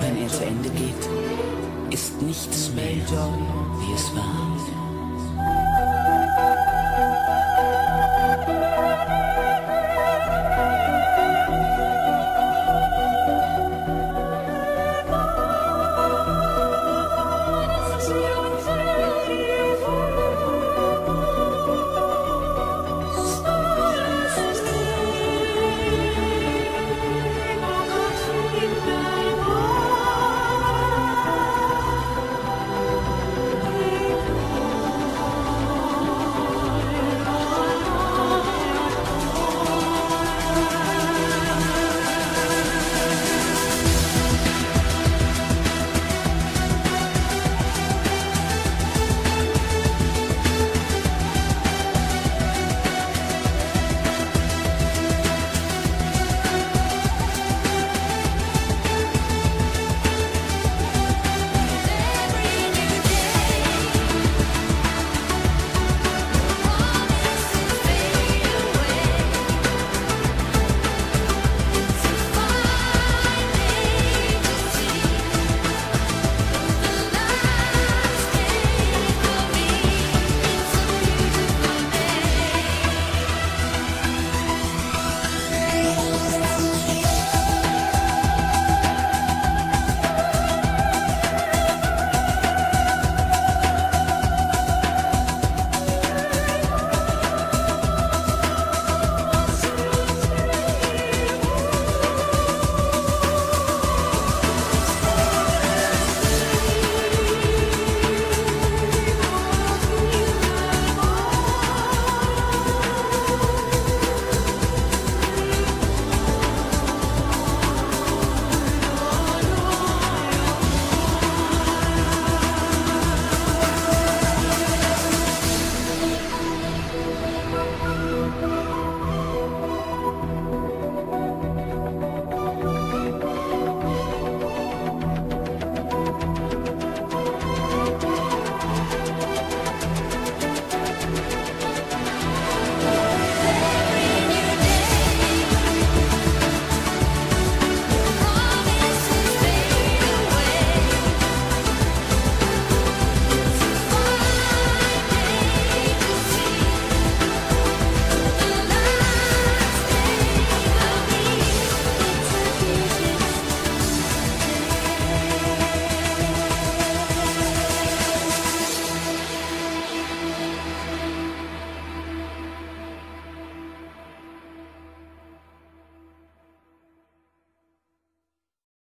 Wenn er zu Ende geht, ist nichts mehr, wie es war.